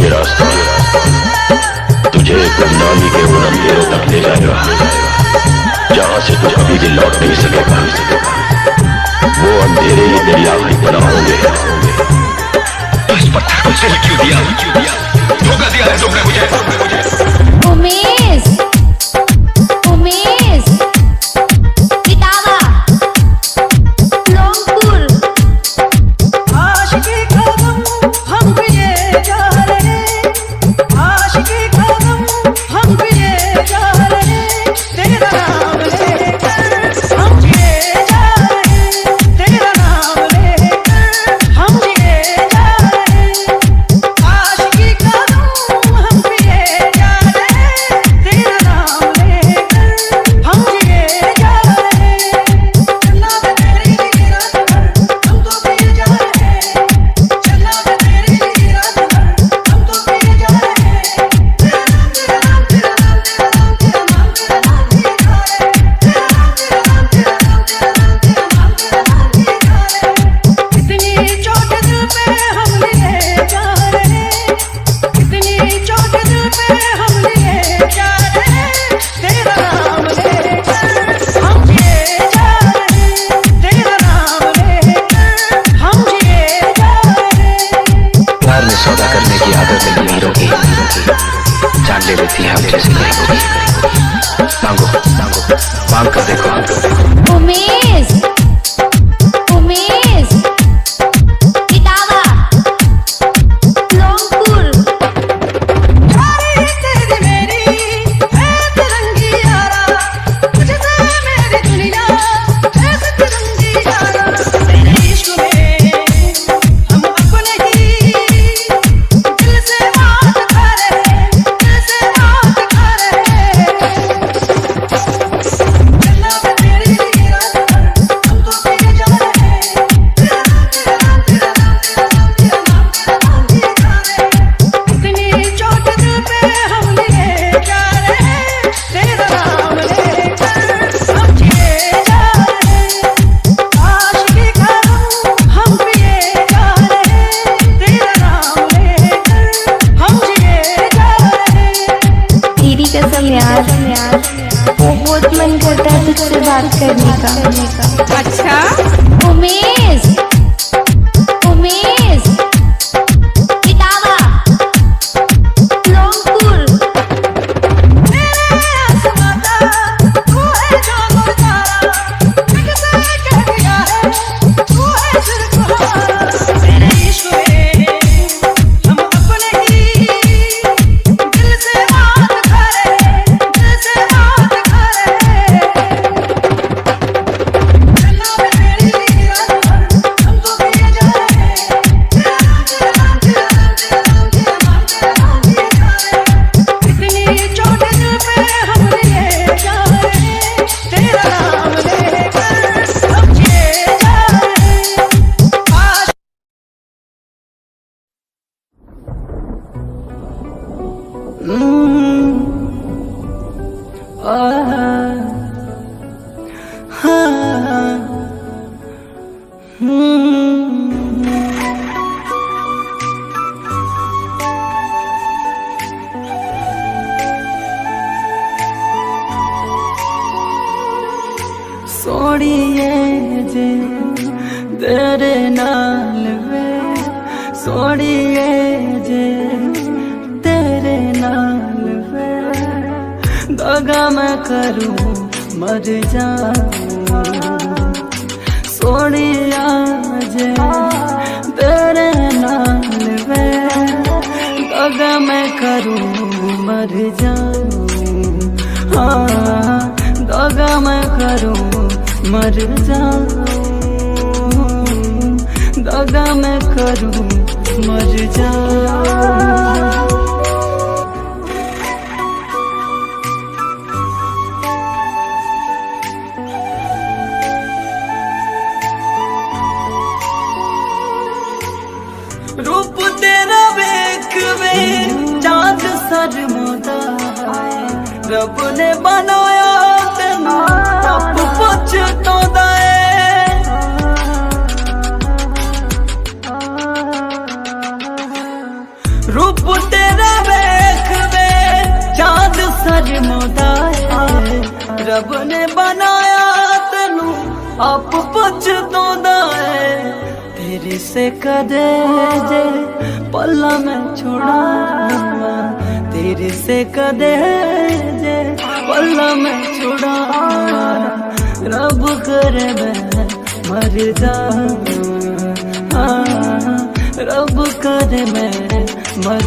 ये रास्ता तुझे गुमनामी के उन अंधेरों तक ले जाएगा। जहाँ से तू कभी भी लौट नहीं सकेगा। वो अंधेरे ही तेरी आखिरी बना होंगे। इस पत्थर को दिया? क्यों दिया? धोखा दिया है तुमने मुझे उमेश! जान ले लेती है आप जैसे मांगो मांग कर देखो। उमेश! यार। बहुत मन करता है तुझसे बात करने का। अच्छा? उमेश। उमेश। ਜੇ ਤੇਰੇ ਨਾਲ ਵੇ ਸੋੜੀਏ ਜੇ ਤੇਰੇ ਨਾਲ ਵੇ ਦਗਾ ਮੈਂ ਕਰੂੰ ਮਰ ਜਾਵਾਂ ਸੋੜੀਆ ਜੇ ਤੇਰੇ ਨਾਲ ਵੇ ਦਗਾ ਮੈਂ ਕਰੂੰ ਮਰ ਜਾਵਾਂ हाँ दगा मैं करूँ मर जाऊँ दादा मैं करूँ मर जाऊँ। रूप तेरा बेख रब ने बनाया तेना ਜਤੋਂਦਾ ਏ ਰੂਪ ਤੇਰਾ ਵੇਖ ਵੇ ਚਾਂਦ ਸਰਮਦਾ ਨੇ ਬਣਾਇਆ ਤੈਨੂੰ ਆਪ ਤੇਰੇ ਸੇ ਕਦੇ ਜੇ ਪੱਲਾ ਮੈਂ ਛੁੜਾਵਾਂ ਤੇਰੇ ਸੇ ਕਦੇ ਜੇ पल्ला में छुड़ा रब कर मैं रब कर मैं मर